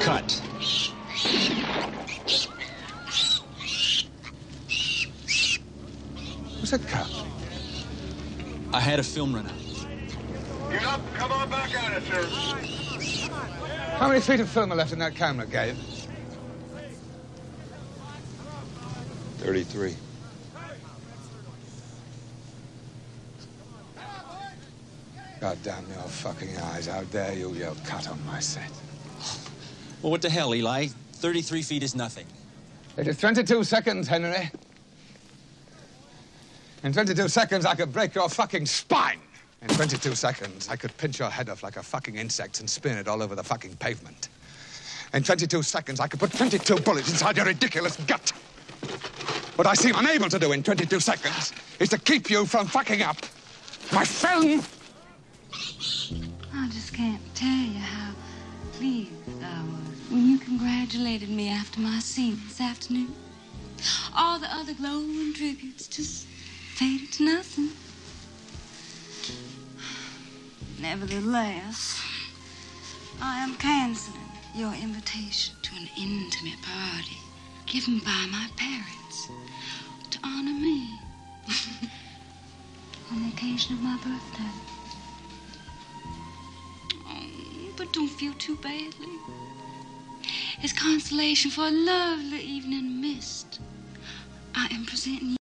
Cut. What's that cut? I had a film runner. Get up, come on back at. How many feet of film are left in that camera, Gabe? 33. God damn your fucking eyes. How dare you yell cut on my set? Well, what the hell, Eli? 33 feet is nothing. It is 22 seconds, Henry. In 22 seconds, I could break your fucking spine. In 22 seconds, I could pinch your head off like a fucking insect and spin it all over the fucking pavement. In 22 seconds, I could put 22 bullets inside your ridiculous gut. What I seem unable to do in 22 seconds is to keep you from fucking up my film. I just can't tell you how pleased I um, was when you congratulated me after my scene this afternoon. All the other glowing tributes just faded to nothing. Nevertheless, I am canceling your invitation to an intimate party given by my parents to honor me on the occasion of my birthday. But don't feel too badly. As consolation for a lovely evening missed, I am presenting you.